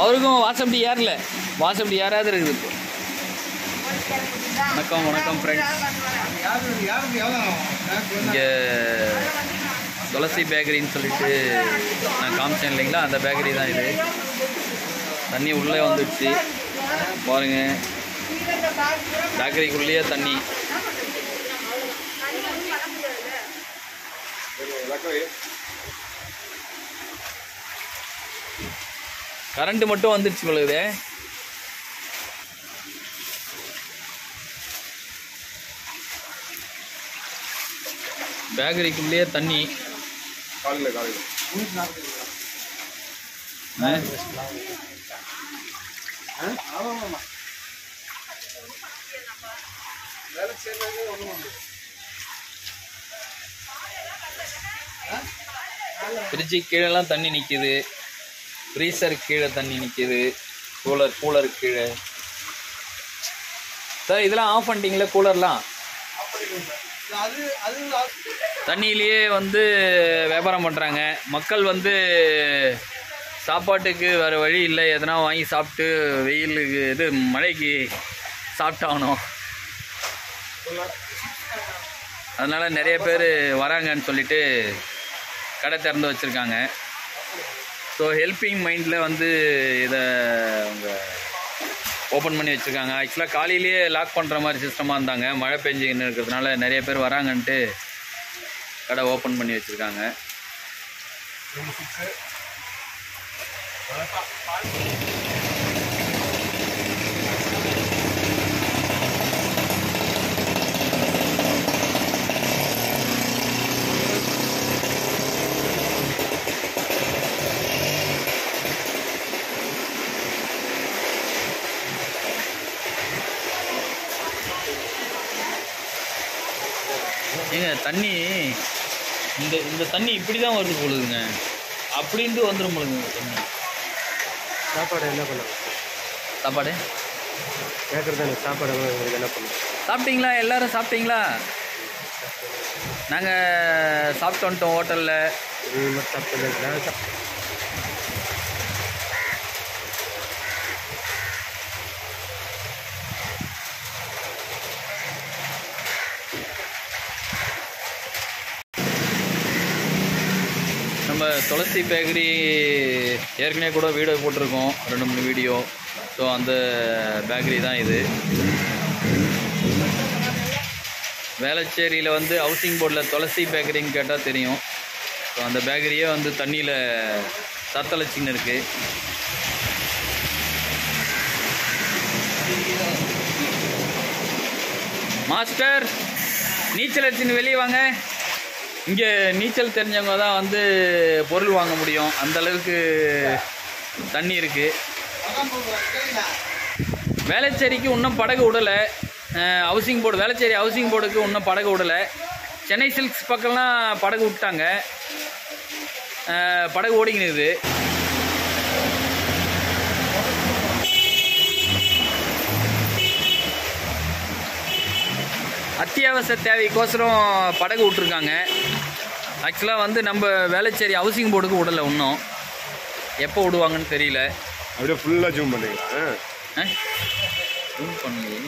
அவருக்கும் வாசப்படி ஏறல. வாசப்படி யாராவது இருக்குது. இப்போ வணக்கம் வணக்கம் ஃப்ரெண்ட்ஸ் இங்கே துளசி பேக்கரின்னு சொல்லிட்டு நான் காமிச்சேன் இல்லைங்களா? அந்த பேக்கரி தான் இது. தண்ணி உள்ளே வந்துடுச்சு. பாருங்க. பேக்கரிக்குள்ளேயே தண்ணி. கரண்ட் மட்டும் வந்துடுச்சு பொழுது பேக்கரிக்குள்ளேயே தண்ணி. காலையில் காலையில். ஆ? ஃப்ரிட்ஜு கீழெல்லாம் தண்ணி நிற்கிது ஃப்ரீசர் கீழே தண்ணி நிற்கிது கூலர் கூலர் கீழே. சார் இதெல்லாம் ஆஃப் பண்ணிட்டீங்களா கூலர்லாம் தண்ணியிலேயே வந்து வியாபாரம் பண்ணுறாங்க மக்கள் வந்து சாப்பாட்டுக்கு வேறு வழி இல்லை. எதனா வாங்கி சாப்பிட்டு வெயிலுக்கு இது மழைக்கு சாப்பிட்டாகணும். அதனால் நிறைய பேர் வராங்கன்னு சொல்லிட்டு கடை திறந்து வச்சுருக்காங்க. ஸோ ஹெல்பிங் மைண்டில் வந்து இதை அவங்க ஓப்பன் பண்ணி வச்சுருக்காங்க. ஆக்சுவலாக காலையிலேயே லாக் பண்ணுற மாதிரி சிஸ்டமாக இருந்தாங்க. மழை பெஞ்சுன்னு இருக்கிறதுனால நிறைய பேர் வராங்கன்ட்டு கடை ஓப்பன் பண்ணி வச்சுருக்காங்க. தண்ணி இந்த இந்த தண்ணி இப்படி தான் வருது பொழுதுங்க. அப்படின்ட்டு வந்துடும் பொழுதுங்க இந்த தண்ணி. சாப்பாடு என்ன பண்ணலாம் சாப்பாடு? கேட்குறது சாப்பாடு உங்களுக்கு என்ன பண்ணலாம் சாப்பிட்டீங்களா? எல்லாரும் சாப்பிட்டீங்களா? நாங்கள் சாப்பிட்டு வந்துட்டோம் ஹோட்டலில் இது மட்டும் சாப்பிட்டு நான் சாப்~ நம்ம துளசி பேக்கரி ஏற்கனவே கூட வீடியோ போட்டிருக்கோம் ரெண்டு மூணு வீடியோ. ஸோ அந்த பேக்கரி தான் இது. வேளச்சேரியில் வந்து ஹவுசிங் போர்டில் துளசி பேக்கரின்னு கேட்டால் தெரியும். ஸோ அந்த பேக்கரியே வந்து தண்ணியில் தத்தளிச்சின்னு இருக்குது மாஸ்டர் நீச்சல் அடிச்சுன்னு வெளியே வாங்க. இங்கே நீச்சல் தெரிஞ்சவங்க தான் வந்து பொருள் வாங்க முடியும். அந்த அளவுக்கு தண்ணி இருக்குது வேளச்சேரிக்கு இன்னும் படகு விடலை ஹவுசிங் போர்டு வேளச்சேரி ஹவுசிங் போர்டுக்கு இன்னும் படகு விடலை சென்னை சில்க்ஸ் பக்கம்லாம் படகு விட்டாங்க. படகு ஓடிக்கினுது. அத்தியாவசிய தேவைக்கோசரம் படகு விட்ருக்காங்க ஆக்சுவலாக வந்து நம்ம வேளச்சேரி ஹவுசிங் போர்டுக்கு விடலை இன்னும். எப்போ விடுவாங்கன்னு தெரியல. அப்படியே ஃபுல்லாக ஜூம் பண்ணுறீங்களா ஜூம் பண்ணலையே.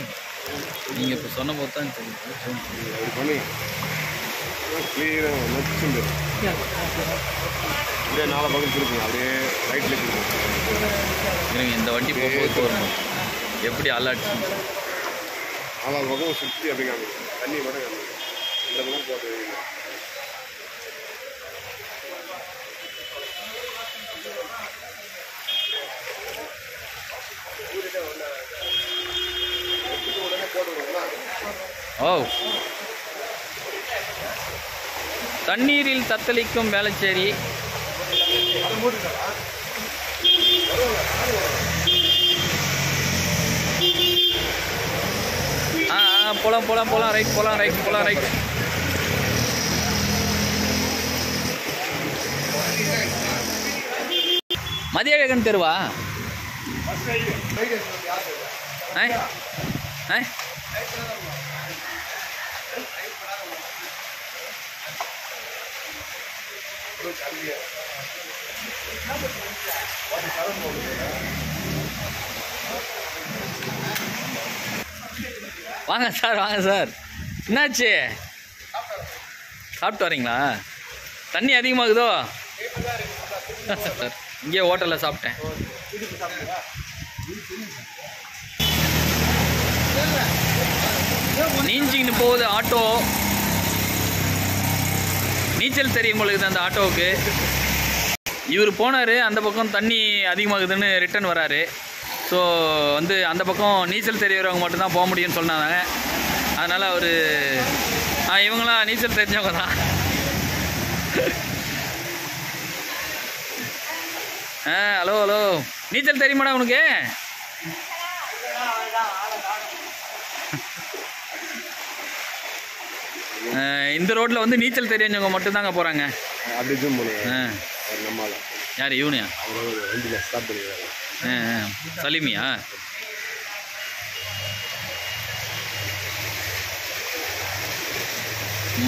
நீங்கள் இப்போ சொன்ன போது தான் தெரியும் ஜூம் நச்சுண்டு அப்படியே நாலு பக்கம் திருப்புங்க. அப்படியே ரைட்டில் இருங்க இந்த வண்டி போகும்போது போகணும் எப்படி அலர்ட் நாலாவது பக்கம் சுற்றி அப்படி காமிங்க. தண்ணி மட்டும் இந்த பக்கம் போட்டு ஓ. தண்ணீரில் தத்தளிக்கும் வேளச்சேரி. ஆ ஆ போலாம் போலாம் போலாம் ரைட் போலாம் ரைட் போலாம் ரைட். மதியழகன் தெருவா? ஆ ஆ வாங்க சார் வாங்க சார். என்னாச்சு? சாப்பிட்டு வரீங்களா? தண்ணி அதிகமாகுதோ? சார் இங்கே ஹோட்டலில் சாப்பிட்டேன். நீஞ்சின்னு போகுது ஆட்டோ. நீச்சல் தெரியும் பொழுது அந்த ஆட்டோவுக்கு. இவர் போனார் அந்த பக்கம் தண்ணி அதிகமாகுதுன்னு ரிட்டர்ன் வராரு. ஸோ வந்து அந்த பக்கம் நீச்சல் தெரியறவங்க மட்டும்தான் போக முடியும்னு சொன்னாங்க. அதனால் அவர் ஆ இவங்களாம் நீச்சல் தெரிஞ்சவங்க தான். ஆ ஹலோ ஹலோ. நீச்சல் தெரியுமாடா உனக்கு? இந்த ரோட்டில் வந்து நீச்சல் தெரிஞ்சவங்க மட்டும்தாங்க போகிறாங்க அப்படி ஜூம் நம்மால. யார் ஆ, ஆ. சலீமியா?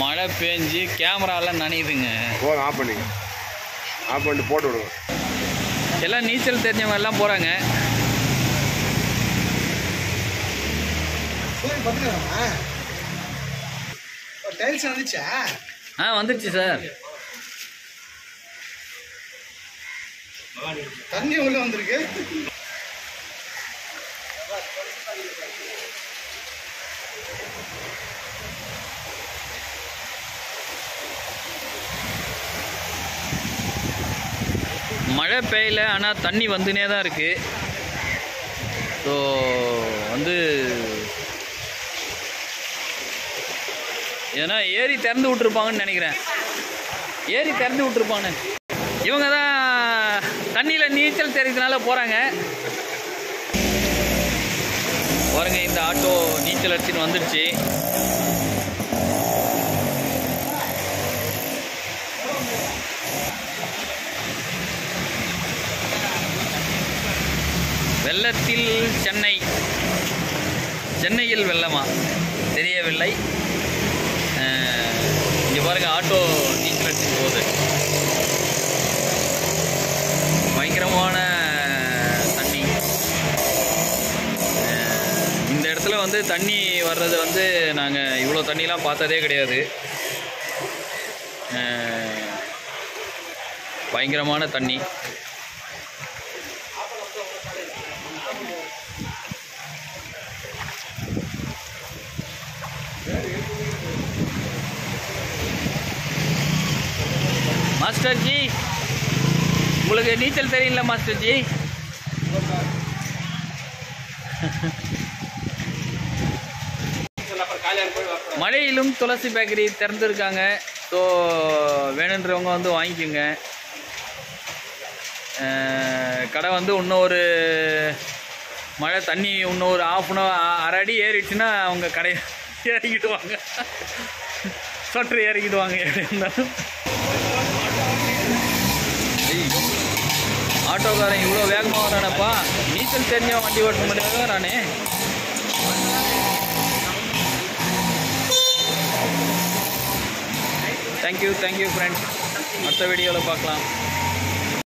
மழை பெஞ்சு கேமராலாம் நனையுதுங்க. போதும் ஆஃப் பண்ணிங்க ஆஃப் பண்ணிட்டு போட்டு விடுங்க எல்லாம் நீச்சல் தெரிஞ்சவங்க எல்லாம் போகிறாங்க கோயில் பத்துக்கிறோமா டைல்ஸ் வந்துச்சா? ஆ வந்துடுச்சு சார். தண்ணி உள்ள வந்திருக்கு. மழை பெய்யல ஆனால் தண்ணி வந்துனே தான் இருக்குது ஸோ வந்து ஏன்னா ஏரி திறந்து விட்டுருப்பாங்கன்னு நினைக்கிறேன். ஏரி திறந்து விட்டுருப்பாங்க இவங்க தான் தண்ணியில் நீச்சல் தெரியுதுனால போகிறாங்க பாருங்க இந்த ஆட்டோ நீச்சல் அடிச்சுன்னு வந்துடுச்சு வெள்ளத்தில் சென்னை. சென்னையில் வெள்ளமா? தெரியவில்லை. பாருங்கள் பாருங்க ஆட்டோ நீச்சல் அடிச்சு போகுது பயங்கரமான தண்ணி. இந்த இடத்துல வந்து தண்ணி வர்றது வந்து நாங்கள் இவ்வளோ தண்ணிலாம் பார்த்ததே கிடையாது. பயங்கரமான தண்ணி. மாஸ்டர் ஜி. உங்களுக்கு நீச்சல் தெரியல மாஸ்டர் ஜி? மழையிலும் துளசி பேக்கரி திறந்துருக்காங்க. ஸோ வேணுன்றவங்க வந்து வாங்கிக்கோங்க. கடை வந்து இன்னும் ஒரு மழை தண்ணி இன்னும் ஒரு ஆஃப் அன் அரை அடி ஏறிடுச்சுன்னா அவங்க கடையை இறக்கிடுவாங்க சொட்டர் இறக்கிடுவாங்க எப்படி இருந்தாலும் ஆட்டோக்காரன் இவ்வளோ வேகமாக வரானப்பா நீச்சல் தெரிஞ்ச வண்டி ஓட்ட முடியாத வரானே தேங்க்யூ தேங்க்யூ ஃப்ரெண்ட்ஸ் அடுத்த வீடியோவில் பார்க்கலாம்.